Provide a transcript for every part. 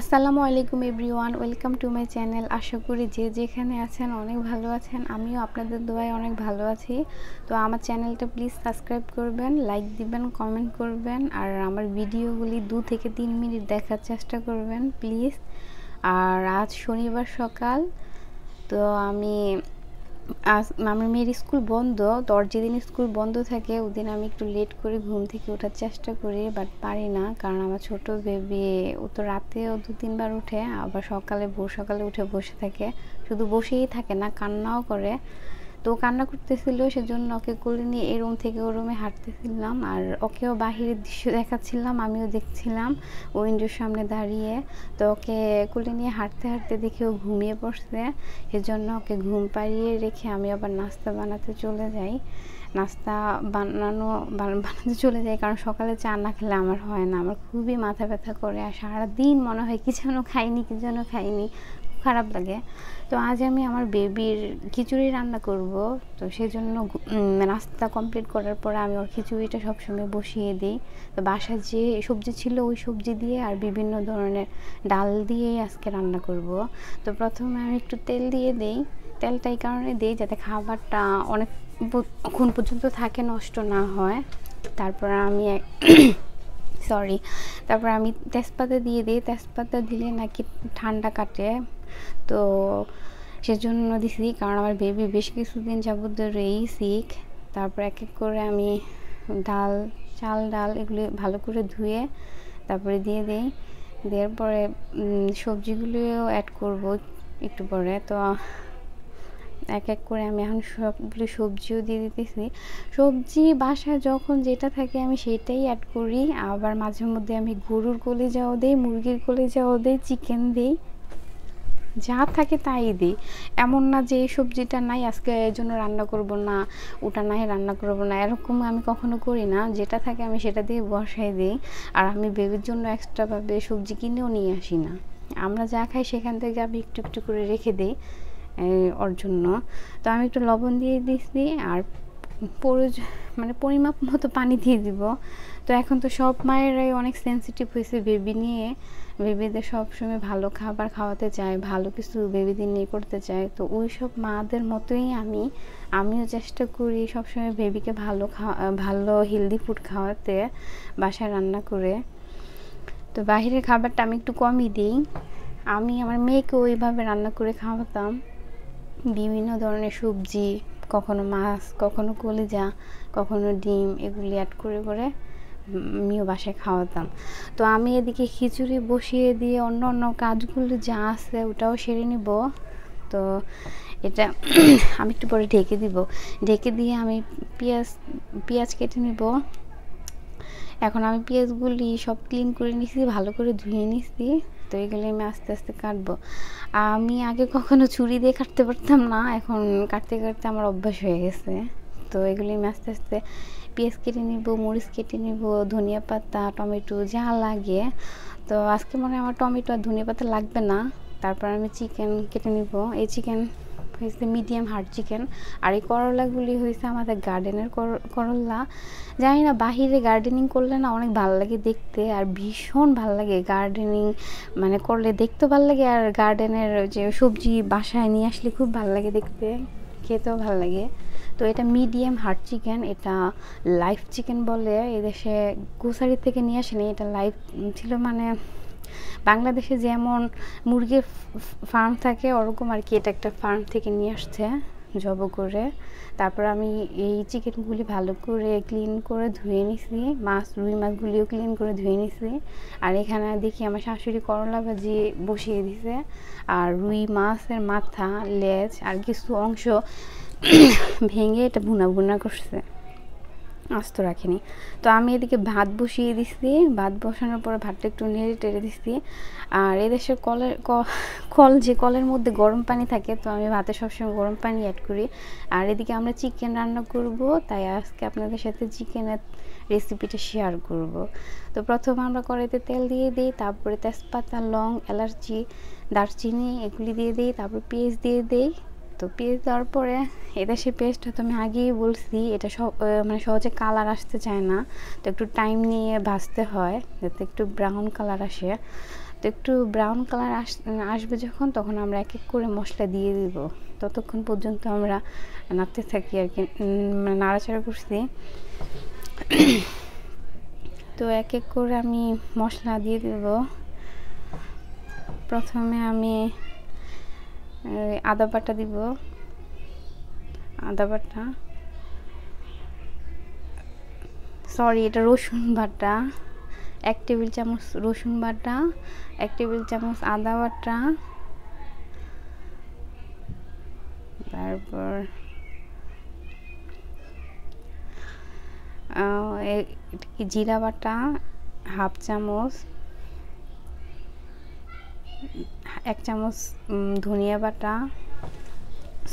আসসালামু আলাইকুম everyone, welcome to my channel. আশা করি যে যেখানে আছেন অনেক ভালো আছেন। আমিও আপনাদের দোয়ায় অনেক ভালো আছি। তো আমার চ্যানেলটা প্লিজ সাবস্ক্রাইব করবেন, লাইক দিবেন, কমেন্ট করবেন, আর আমার ভিডিওগুলি দু থেকে তিন মিনিট দেখার চেষ্টা করবেন, প্লিজ। আর আজ শনিবার সকাল, তো আমি আজ আমার মেয়ের স্কুল বন্ধ তো যেদিন স্কুল বন্ধ থাকে ওদিন আমি একটু লেট করে ঘুম থেকে ওঠার চেষ্টা করি বাট পারি না, কারণ আমার ছোট বেবি ও তো রাতেও দু তিনবার উঠে, আবার সকালে ভোর সকালে উঠে বসে থাকে, শুধু বসেই থাকে না, কান্নাও করে। তো কান্না করতেছিল, সেজন্য ওকে কোলে নিয়ে এই রুম থেকে ও রুমে হাঁটতেছিলাম। আর ওকেও বাহিরের দৃশ্য দেখাচ্ছিলাম, আমিও দেখছিলাম উইন্ডোর সামনে দাঁড়িয়ে। তো ওকে কোলে নিয়ে হাঁটতে হাঁটতে দেখে ও ঘুমিয়ে পড়ছে, সেজন্য ওকে ঘুম পাড়িয়ে রেখে আমি আবার নাস্তা বানাতে চলে যাই। নাস্তা বানানো বানাতে চলে যাই, কারণ সকালে চা না খেলে আমার হয় না। আমার খুবই মাথা ব্যথা করে আর সারাদিন মনে হয় কি যেন খাইনি, কি যেন খাইনি। খারাপ লাগে। তো আজ আমি আমার বেবির খিচুড়ি রান্না করব। তো সেজন্য নাস্তা কমপ্লিট করার পরে আমি ওর খিচুড়িটা সবসময় বসিয়ে দিই। তো বাসার যে সবজি ছিল ওই সবজি দিয়ে আর বিভিন্ন ধরনের ডাল দিয়েই আজকে রান্না করব। তো প্রথমে আমি একটু তেল দিয়ে দিই। তেলটা এই কারণে দিই যাতে খাবারটা অনেক অনেকক্ষণ পর্যন্ত থাকে, নষ্ট না হয়। তারপর আমি সরি তারপর আমি তেজপাতা দিয়ে দিই। তেজপাতা দিলে নাকি ঠান্ডা কাটে। তো সেজন্য দিছি, কারণ আমার বেবি বেশ কিছুদিন যাবত ধরেই শিখ তারপর এক এক করে আমি ডাল, চাল, ডাল এগুলি ভালো করে ধুয়ে তারপরে দিয়ে দিই। দেওয়ার পরে সবজিগুলিও অ্যাড করব একটু পরে। তো এক এক করে আমি এখন সবগুলো সবজিও দিয়ে দিতেছি। সবজি বাসায় যখন যেটা থাকে আমি সেটাই অ্যাড করি। আবার মাঝে মধ্যে আমি গরুর কলিজাও দিই, মুরগির কলিজাও দিই চিকেন দিই। যা থাকে তাই দিই। এমন না যে সবজিটা নাই, আজকে এর জন্য রান্না করব না, ওটা নাই, রান্না করব না, এরকম আমি কখনো করি না। যেটা থাকে আমি সেটা দিয়ে বসাই দিই। আর আমি বেবির জন্য এক্সট্রাভাবে সবজি কিনেও নিয়ে আসি না। আমরা যা খাই সেখান থেকে আমি একটু একটু করে রেখে দিই। ওর জন্য তো আমি একটু লবণ দিয়ে দিচ্ছি আর মানে পরিমাপ মতো পানি দিয়ে দিব। তো এখন তো সব মায়েরাই অনেক সেন্সিটিভ হয়েছে বেবি নিয়ে। বেবিদের সবসময় ভালো খাবার খাওয়াতে চায়, ভালো কিছু বেবিদের নিয়ে করতে চায়। তো ওই সব মাদের মতোই আমি, আমিও চেষ্টা করি সবসময় বেবিকে ভালো খাওয়া, ভালো হেলদি ফুড খাওয়াতে বাসায় রান্না করে। তো বাহিরের খাবারটা আমি একটু কমই দিই। আমি আমার মেয়েকে ওইভাবে রান্না করে খাওয়াতাম। বিভিন্ন ধরনের সবজি, কখনো মাছ, কখনো কলিজা, কখনো ডিম, এগুলি অ্যাড করে করে আমিও বাসায় খাওয়াতাম। তো আমি এদিকে খিচুড়ি বসিয়ে দিয়ে অন্য অন্য কাজগুলো যা আছে ওটাও সেরে নিব। তো এটা আমি একটু পরে ঢেকে দিব। ঢেকে দিয়ে আমি পেঁয়াজ পেঁয়াজ কেটে নিব। এখন আমি পেঁয়াজগুলি সব ক্লিন করে নিছি, ভালো করে ধুয়ে নিছি। তো এগুলি আমি আস্তে আস্তে কাটবো। আমি আগে কখনো ছুরি দিয়ে কাটতে পারতাম না, এখন কাটতে কাটতে আমার অভ্যাস হয়ে গেছে। তো এগুলি আমি আস্তে আস্তে পেঁয়াজ কেটে নিব, মরিচ কেটে নিব, ধনিয়া পাতা, টমেটো যা লাগে। তো আজকে মনে হয় আমার টমেটো আর ধনিয়া পাতা লাগবে না। তারপর আমি চিকেন কেটে নিব। এই চিকেন হয়েছে মিডিয়াম হার্ড চিকেন আর এই করলাগুলি হয়েছে আমাদের গার্ডেনের করলা। জানি না, বাহিরে গার্ডেনিং করলে না অনেক ভালো লাগে দেখতে, আর ভীষণ ভালো লাগে গার্ডেনিং মানে করলে দেখতেও ভালো লাগে, আর গার্ডেনের যে সবজি বাসায় নিয়ে আসলে খুব ভালো লাগে দেখতে, খেতেও ভালো লাগে। তো এটা মিডিয়াম হার্ড চিকেন এটা লাইভ চিকেন বলে, এদেশে গোসারি থেকে নিয়ে আসেনি, এটা লাইভ ছিল মানে বাংলাদেশে যেমন মুরগির ফার্ম থাকে, ওরকম আর কি এটা একটা ফার্ম থেকে নিয়ে আসছে জব করে। তারপর আমি এই চিকেনগুলি ভালো করে ক্লিন করে ধুয়ে নিছি, মাছ, রুই মাছগুলিও ক্লিন করে ধুয়ে নিছি। আর এখানে দেখি আমার শাশুড়ি করলা ভাজি বসিয়ে দিছে, আর রুই মাছের মাথা, লেজ আর কিছু অংশ ভেঙে এটা ভুনা ভুনা করছে। আস্ত রাখিনি। তো আমি এদিকে ভাত বসিয়ে দিছি, ভাত বসানোর পরে ভাতটা একটু নেড়ে টেড়ে দিচ্ছি আর এদেশের কলের কল যে কলের মধ্যে গরম পানি থাকে, তো আমি ভাতে সবসময় গরম পানি অ্যাড করি। আর এদিকে আমরা চিকেন রান্না করব, তাই আজকে আপনাদের সাথে চিকেনের রেসিপিটা শেয়ার করব। তো প্রথমে আমরা কড়াইতে তেল দিয়ে দিই, তারপরে তেজপাতা, লং, এলাচি, দারচিনি, এগুলি দিয়ে দিই, তারপর পেঁয়াজ দিয়ে দিই। তো পেস্ট দেওয়ার পরে এটা সে পেস্টটা তো আমি আগেই বলছি, এটা মানে সহজে কালার আসতে চায় না। তো একটু টাইম নিয়ে ভাজতে হয়, যাতে একটু ব্রাউন কালার আসে। তো একটু ব্রাউন কালার আস, আসবে যখন, তখন আমরা এক এক করে মশলা দিয়ে দিব। ততক্ষণ পর্যন্ত আমরা নাড়তে থাকি আর কি মানে নাড়াচাড়া করছি। তো এক এক করে আমি মশলা দিয়ে দেব। প্রথমে আমি আদা বাটা দিব। আদা বাটা। সরি এটা রসুন বাটা। এক টেবিল চামচ রসুন বাটা, এক টেবিল চামচ আদা বাটা। তারপর জিরা বাটা? হাফ চামচ। এক চামচ ধনিয়া বাটা।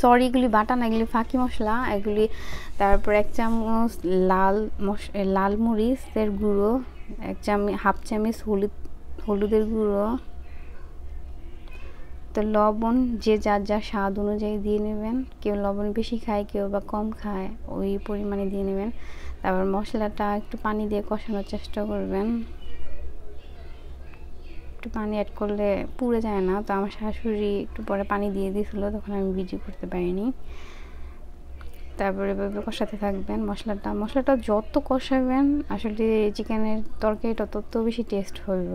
সরি এগুলি বাটা না, এগুলি ফাঁকি মশলা। এগুলি তারপর এক চামচ লাল লাল মরিচের গুঁড়ো, এক চামচ হাফ চামচ হলুদ, হলুদের গুঁড়ো। তো লবণ যে যার যার স্বাদ অনুযায়ী দিয়ে নেবেন। কেউ লবণ বেশি খায়, কেউ বা কম খায়, ওই পরিমাণে দিয়ে নেবেন। তারপর মশলাটা একটু পানি দিয়ে কষানোর চেষ্টা করবেন। একটু পানি অ্যাড করলে পুড়ে যায় না। তো আমার শাশুড়ি একটু পরে পানি দিয়ে দিয়েছিল তখন আমি ভিডিও করতে পারিনি। তারপরে এভাবে কষাতে থাকবেন মশলাটা। মশলাটা যত কষাবেন, আসলে চিকেনের তরকারিটা তত বেশি টেস্ট হইব।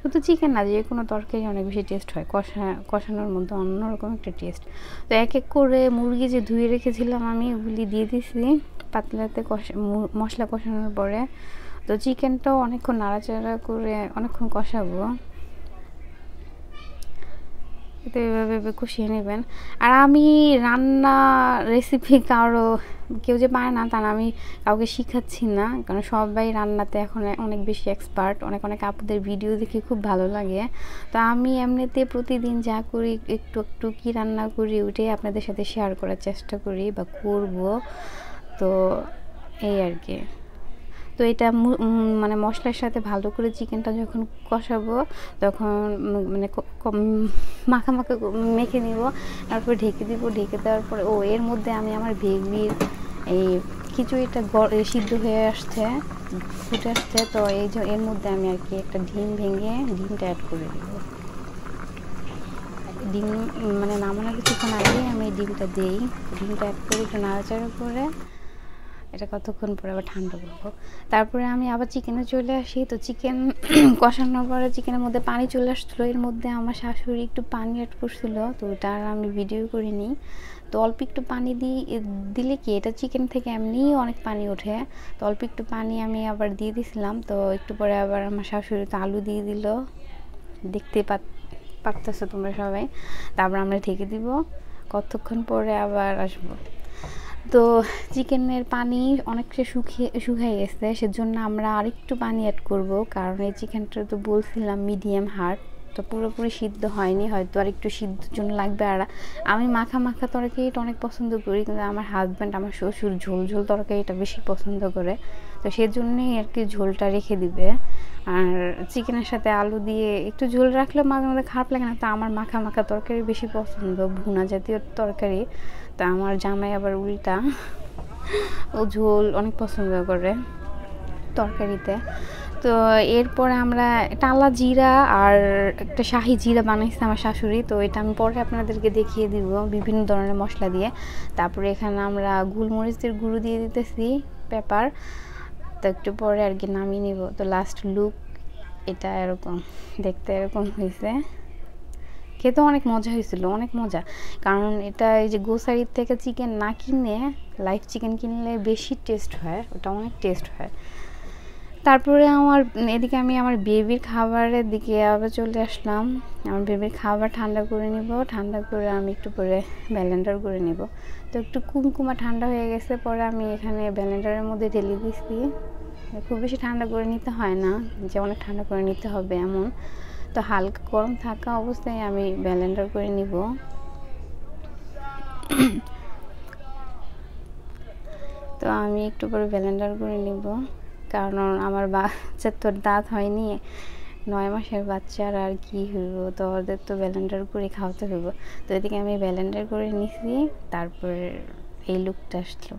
শুধু চিকেন না, যে কোনো তরকারি অনেক বেশি টেস্ট হয়। কষা, কষানোর মধ্যে অন্যরকম একটা টেস্ট তো এক এক করে মুরগি যে ধুয়ে রেখেছিলাম আমি, ওগুলি দিয়ে দিছি পাতলাতে কষা মশলা কষানোর পরে। তো চিকেনটাও অনেকক্ষণ নাড়াচাড়া করে অনেকক্ষণ কষাবো। তো এভাবে কষিয়ে নেবেন। আর আমি রান্না রেসিপি কারও, কেউ যে পায় না তার আমি কাউকে শিখাচ্ছি না। কারণ সবাই রান্নাতে এখন অনেক বেশি এক্সপার্ট অনেক অনেক আপুদের ভিডিও দেখে খুব ভালো লাগে। তো আমি এমনিতে প্রতিদিন যা করি, একটু একটু কী রান্না করি ওইটাই আপনাদের সাথে শেয়ার করার চেষ্টা করি বা করব। তো এই আর কি। তো এটা মানে মশলার সাথে ভালো করে চিকেনটা যখন কষাবো, তখন মানে মাখা মাখা নিব, তারপর ঢেকে দিব, ঢেকে দেওয়ার পরে, ও, এর মধ্যে আমি আমার বেগবির এই খিচুড়িটা সিদ্ধ হয়ে আসছে, ফুটে আসছে, তো এই এর মধ্যে আমি আর কি একটা ডিম ভেঙে ডিমটা অ্যাড করে দিব। ডিম মানে নামানোর কিছুক্ষণ আগেই আমি ডিমটা দিই। ডিমটা অ্যাড করে একটু নাড়াচাড়া করে এটা কতক্ষণ পরে আবার ঠান্ডা করব। তারপরে আমি আবার চিকেনে চলে আসি। তো চিকেন কষানোর পরে চিকেনের মধ্যে পানি চলে আসছিল। এর মধ্যে আমার শাশুড়ি একটু পানি অ্যাড করছিল। তো ওটা আর আমি ভিডিও করিনি। তো অল্প একটু পানি দিই দিলে কি এটা চিকেন থেকে এমনিই অনেক পানি ওঠে। তো অল্প একটু পানি আমি আবার দিয়ে দিছিলাম। তো একটু পরে আবার আমার শাশুড়ি তো আলু দিয়ে দিল। দেখতে পারতেছো তোমরা সবাই? তারপর আমরা ঢেকে দিব। কতক্ষণ পরে আবার আসব? তো চিকেনের পানি অনেকটা শুকিয়ে শুকিয়ে গেছে, সেজন্য আমরা আরেকটু পানি অ্যাড করব। কারণ এই চিকেনটা তো বলছিলাম মিডিয়াম হার্ড তো পুরোপুরি সিদ্ধ হয়নি, হয়তো আর একটু সিদ্ধর জন্য লাগবে। আর আমি মাখা মাখা তরকারিটা অনেক পছন্দ করি, কিন্তু আমার হাজব্যান্ড আমার শ্বশুর ঝোল ঝোল তরকারিটা বেশি পছন্দ করে। তো সেজন্যই আর কি ঝোলটা রেখে দিবে। আর চিকেনের সাথে আলু দিয়ে একটু ঝোল রাখলেও মাঝে মাঝে খারাপ লাগে না, তো আমার মাখা মাখা তরকারি বেশি পছন্দ, ভুনা জাতীয় তরকারি। তা আমার জামাই আবার উল্টা। ও ঝোল অনেক পছন্দ করে তরকারিতে। তো এরপরে আমরা টালা জিরা আর একটা শাহি জিরা বানাইছে আমার শাশুড়ি। তো এটা আমি পরে আপনাদেরকে দেখিয়ে দিব বিভিন্ন ধরনের মশলা দিয়ে। তারপরে এখানে আমরা গুলমরিচের গুঁড়ো দিয়ে দিতেছি পেপার। তো একটু পরে আর কি নামিয়ে নিব। তো লাস্ট লুক এটা এরকম, দেখতে এরকম হয়েছে। খেতে অনেক মজা হয়েছিল, অনেক মজা। কারণ এটা এই যে গোসারির থেকে চিকেন না কিনে লাইভ চিকেন কিনলে বেশি টেস্ট হয়, ওটা অনেক টেস্ট হয়। তারপরে আমার, এদিকে আমি আমার বেবির খাবারের দিকে আবার চলে আসলাম। আমার বেবির খাবার ঠান্ডা করে নিব, ঠান্ডা করে আমি একটু পরে ব্যালেন্ডার করে নিব। তো একটু কুমকুমা ঠান্ডা হয়ে গেছে, পরে আমি এখানে ব্যালেন্ডারের মধ্যে ঢেলে দিচ্ছি খুব বেশি ঠান্ডা করে নিতে হয় না, যে অনেক ঠান্ডা করে নিতে হবে এমন। তো হালকা গরম থাকা অবস্থায় আমি ব্যালেন্ডার করে নিব। তো আমি একটু পরে ব্যালেন্ডার করে নিব। কারণ আমার বাচ্চার তো দাঁত হয়নি, নয় মাসের বাচ্চার আর কি হইব? তো ওদের তো ব্যালেন্ডার করে খাওয়াতে হইব। তো এদিকে আমি ব্যালেন্ডার করে নিছি, তারপর এই লুকটা আসলো।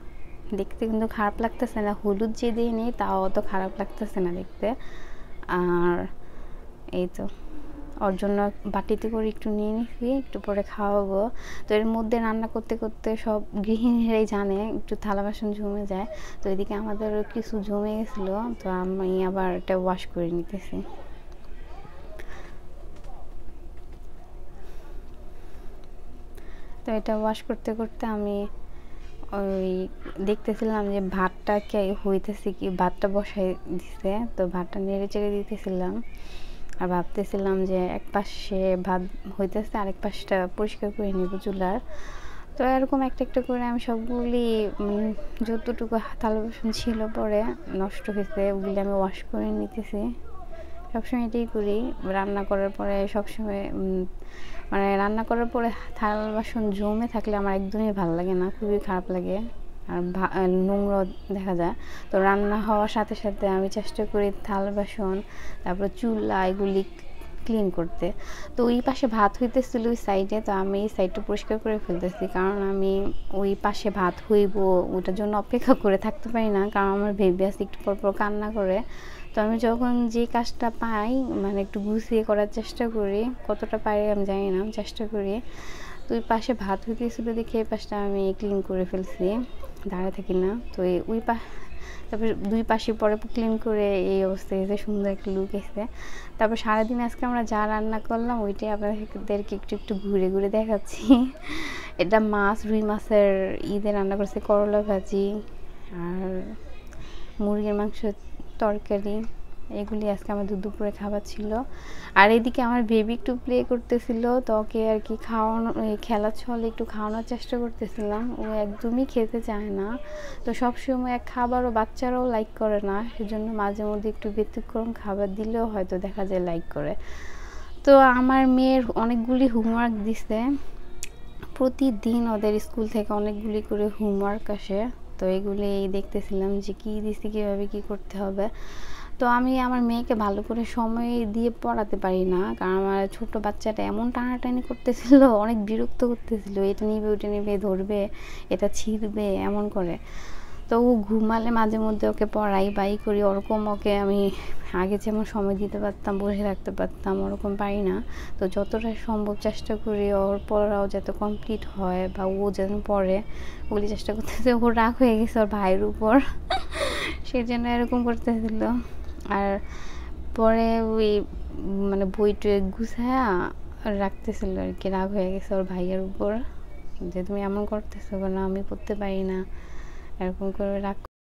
দেখতে কিন্তু খারাপ লাগতেছে না, হলুদ যে দিয়ে নিই, তাও অত খারাপ লাগতেছে না দেখতে। আর এই তো। ওর জন্য বাটিতে করে একটু নিয়ে নিছি, একটু পরে খাওয়াবো। তো এর মধ্যে রান্না করতে করতে সব গৃহিণীরাই জানে, একটু থালা বাসন জমে যায়। তো এদিকে আমাদেরও কিছু জমে গেছিল, তো আমি আবার এটা ওয়াশ করে নিতেছি। তো এটা ওয়াশ করতে করতে আমি ওই দেখতেছিলাম যে ভাতটা কে হইতেছে কি, ভাতটা বসাই দিছে, তো ভাতটা নেড়ে চেড়ে দিতেছিলাম। আর ভাবতেছিলাম যে এক পাশে ভাত হইতেছে, আরেক পাশটা পরিষ্কার করে নেব চুলার। তো এরকম একটা একটা করে আমি সবগুলি যতটুকু থালা বাসন ছিল পরে নষ্ট হয়েছে, ওগুলি আমি ওয়াশ করে নিতেছি। সবসময় এটাই করি। রান্না করার পরে সবসময় মানে রান্না করার পরে থালা বাসন জমে থাকলে আমার একদমই ভালো লাগে না, খুবই খারাপ লাগে। আর নোংরা দেখা যায়। তো রান্না হওয়ার সাথে সাথে আমি চেষ্টা করি থাল, বাসন, তারপর চুলা এগুলি ক্লিন করতে। তো ওই পাশে ভাত হইতেছিল ওই সাইডে তো আমি এই সাইডটা পরিষ্কার করে ফেলতেছি। কারণ আমি ওই পাশে ভাত হইব, ওটার জন্য অপেক্ষা করে থাকতে পারি না। কারণ আমার ভেবে আসি একটু পর পর কান্না করে। তো আমি যখন যে কাজটা পাই মানে একটু গুছিয়ে করার চেষ্টা করি, কতটা পারি আমি জানি না, চেষ্টা করি। তো ওই পাশে ভাত হইতেছিল দেখে এই পাশটা আমি ক্লিন করে ফেলছি। দাঁড়ায় থাকি না। তো এই ওই পা তারপর দুই পাশে পরে ক্লিন করে এই অবস্থায় এসে সুন্দর একটা লুক এসে তারপর সারাদিন আজকে আমরা যা রান্না করলাম, ওইটাই আপনাদেরকে একটু একটু ঘুরে ঘুরে দেখাচ্ছি। এটা মাছ, রুই মাছের ঈদে রান্না করেছে করলা ভাজি আর মুরগির মাংস তরকারি। এগুলি আজকে আমার আমাদের দুপুরে খাবার ছিল। আর এদিকে আমার বেবি একটু প্লে করতেছিল, তো ওকে আর কি খাওয়ানো খেলার ছলে একটু খাওয়ানোর চেষ্টা করতেছিলাম। ও একদমই খেতে চায় না। তো সবসময় এক খাবারও বাচ্চারাও লাইক করে না, সেজন্য মাঝে মধ্যে একটু ব্যতিক্রম খাবার দিলেও হয়তো দেখা যায় লাইক করে। তো আমার মেয়ের অনেকগুলি হোমওয়ার্ক দিছে। প্রতিদিন ওদের স্কুল থেকে অনেকগুলি করে হোমওয়ার্ক আসে। তো এগুলি দেখতেছিলাম যে কী দিছি, কীভাবে কী করতে হবে। তো আমি আমার মেয়েকে ভালো করে সময় দিয়ে পড়াতে পারি না। কারণ আমার ছোট বাচ্চাটা এমন টানাটানি করতেছিল, অনেক বিরক্ত করতেছিল, এটা নিবে ওটা নিবে, ধরবে, এটা ছিঁড়বে এমন করে। তো ও ঘুমালে মাঝে মধ্যে ওকে পড়াই বাই করি, ওরকম ওকে আমি আগে যেমন সময় দিতে পারতাম, বসে রাখতে পারতাম, ওরকম পারি না। তো যতটা সম্ভব চেষ্টা করি ওর পড়াও যাতে কমপ্লিট হয় বা ও যেন পড়ে। ওগুলি চেষ্টা করতেছে, ও রাগ হয়ে গেছে ওর ভাইয়ের উপর। সেই জন্য এরকম করতেছিল। আর পরে ওই মানে বই টুয়ে গুছায়া রাখতেছিল আর কি, রাগ হয়ে গেছে ওর ভাইয়ের উপর যে তুমি এমন করতেছো না আমি পড়তে পারি না, এরকম করে রাগ